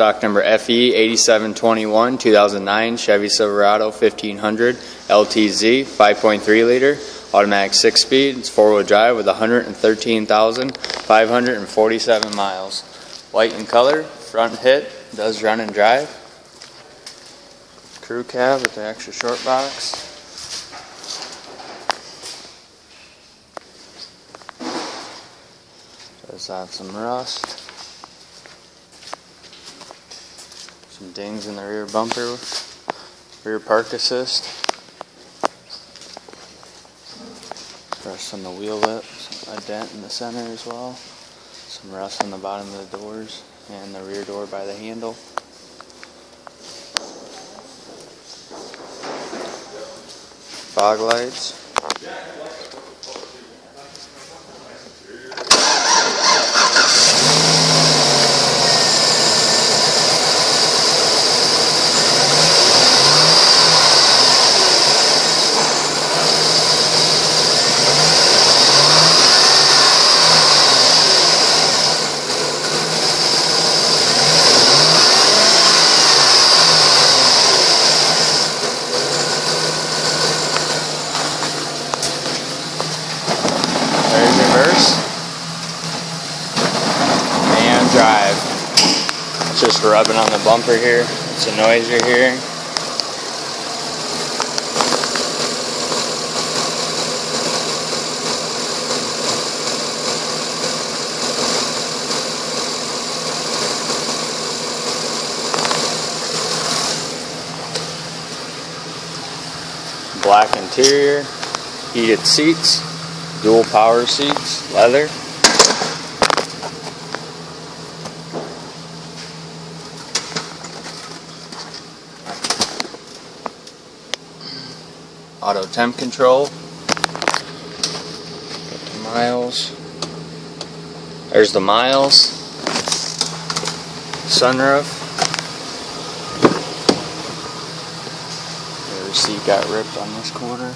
Stock number FE 8721, 2009 Chevy Silverado 1500 LTZ, 5.3 liter, automatic six speed. It's four wheel drive with 113,547 miles. White in color, front hit, does run and drive. Crew cab with the extra short box. Does have some rust. Some dings in the rear bumper, rear park assist. Rust on the wheel lips, a dent in the center as well. Some rust on the bottom of the doors and the rear door by the handle. Fog lights. There's reverse. And drive. Just rubbing on the bumper here. It's a noise you're hearing. Black interior, heated seats, dual power seats, leather. Auto temp control. Miles. There's the miles. Sunroof. The seat got ripped on this corner.